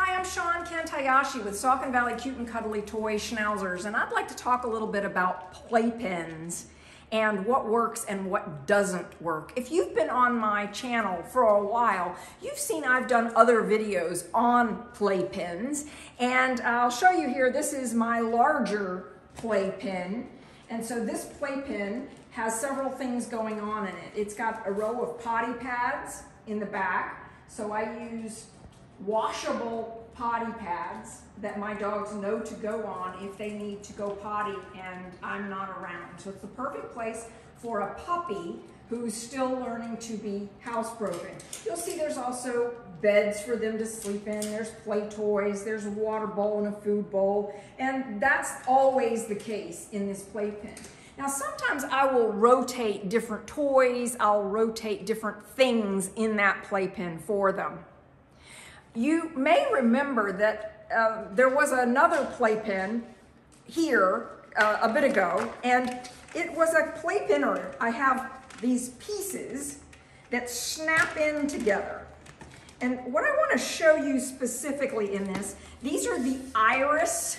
Hi, I'm Shawn Kent Hayashi with Saucon Valley Cute and Cuddly Toy Schnauzers, and I'd like to talk a little bit about playpens and what works and what doesn't work. If you've been on my channel for a while, you've seen I've done other videos on playpens, and I'll show you here, this is my larger playpen, and so this playpen has several things going on in it. It's got a row of potty pads in the back, so I use washable potty pads that my dogs know to go on if they need to go potty and I'm not around. So it's the perfect place for a puppy who's still learning to be housebroken. You'll see there's also beds for them to sleep in, there's play toys, there's a water bowl and a food bowl, and that's always the case in this playpen. Now sometimes I will rotate different toys, I'll rotate different things in that playpen for them. You may remember that uh, there was another playpen here uh, a bit ago, and it was a playpen, I have these pieces that snap in together. And what I want to show you specifically in this, these are the Iris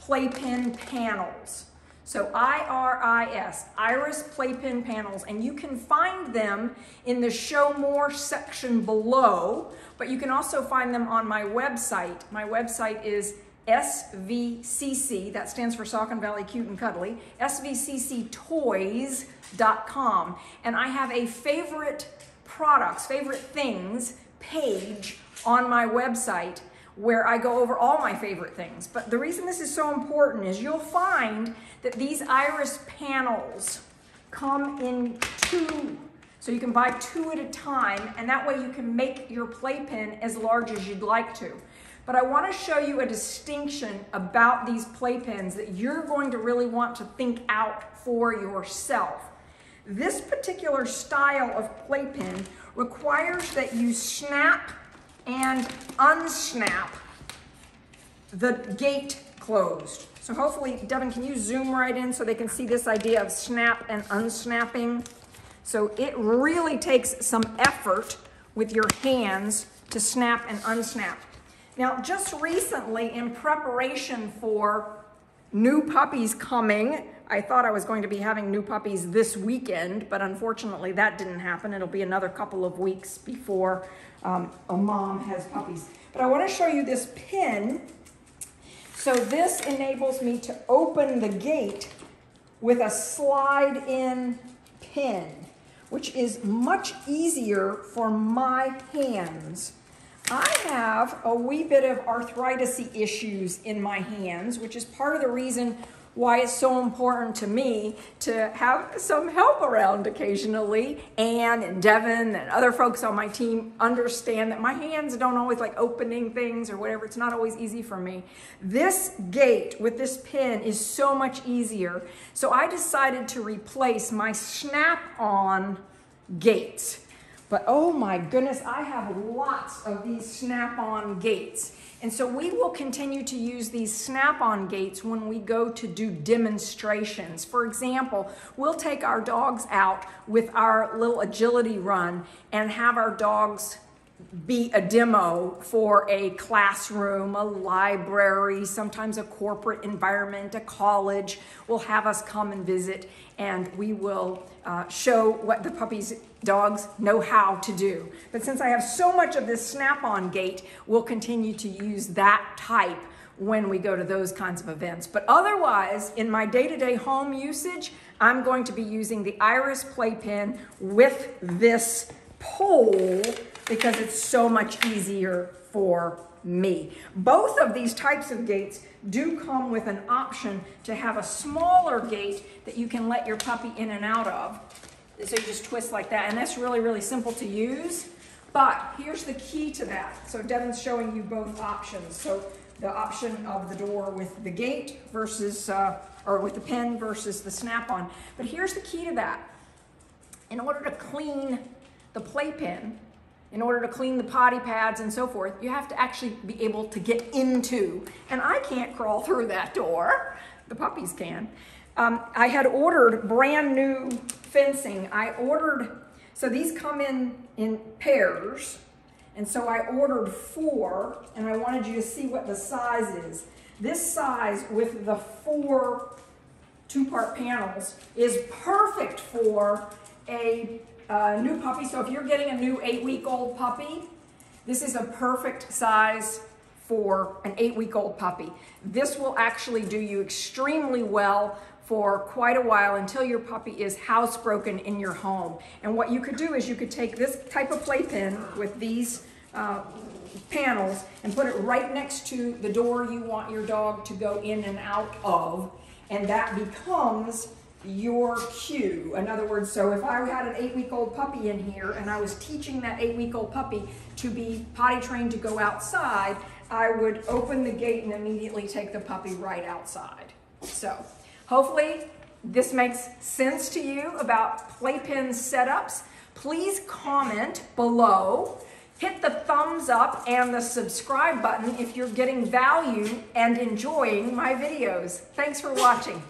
playpen panels. So I-R-I-S, Iris Playpen Panels, and you can find them in the Show More section below, but you can also find them on my website. My website is SVCC, that stands for Saucon Valley Cute and Cuddly, svcctoys.com. And I have a favorite products, favorite things page on my website where I go over all my favorite things. But the reason this is so important is you'll find that these iris panels come in two. So you can buy two at a time, and that way you can make your playpen as large as you'd like to. But I want to show you a distinction about these playpens that you're going to really want to think out for yourself. This particular style of playpen requires that you snap and unsnap the gate closed. So hopefully, Devin, can you zoom right in so they can see this idea of snap and unsnapping? So it really takes some effort with your hands to snap and unsnap. Now, just recently, in preparation for new puppies coming, I thought I was going to be having new puppies this weekend, but unfortunately that didn't happen. It'll be another couple of weeks before um, a mom has puppies. But I want to show you this pin. So this enables me to open the gate with a slide in pin, which is much easier for my hands. I have a wee bit of arthritis issues in my hands, which is part of the reason why it's so important to me to have some help around occasionally. Anne and Devin and other folks on my team understand that my hands don't always like opening things or whatever. It's not always easy for me. This gate with this pin is so much easier. So I decided to replace my snap-on gates. But oh my goodness, I have lots of these snap-on gates. And so we will continue to use these snap-on gates when we go to do demonstrations. For example, we'll take our dogs out with our little agility run and have our dogs be a demo for a classroom, a library, sometimes a corporate environment, a college will have us come and visit and we will uh, show what the puppies dogs know how to do. But since I have so much of this snap-on gate, we'll continue to use that type when we go to those kinds of events. But otherwise, in my day-to-day -day home usage, I'm going to be using the Iris playpen with this pole because it's so much easier for me. Both of these types of gates do come with an option to have a smaller gate that you can let your puppy in and out of. So you just twist like that, and that's really, really simple to use. But here's the key to that. So Devin's showing you both options. So the option of the door with the gate versus, uh, or with the pin versus the snap-on. But here's the key to that. In order to clean the playpen, in order to clean the potty pads and so forth, you have to actually be able to get into. And I can't crawl through that door. The puppies can. Um, I had ordered brand new fencing. I ordered, so these come in in pairs. And so I ordered four, and I wanted you to see what the size is. This size with the four two-part panels is perfect for a uh, new puppy. So if you're getting a new eight-week-old puppy, this is a perfect size for an eight-week-old puppy. This will actually do you extremely well for quite a while until your puppy is housebroken in your home. And what you could do is you could take this type of playpen with these uh, panels and put it right next to the door you want your dog to go in and out of, and that becomes your cue. In other words, so if I had an eight-week-old puppy in here and I was teaching that eight-week-old puppy to be potty trained to go outside, I would open the gate and immediately take the puppy right outside. So hopefully this makes sense to you about playpen setups. Please comment below. Hit the thumbs up and the subscribe button if you're getting value and enjoying my videos. Thanks for watching.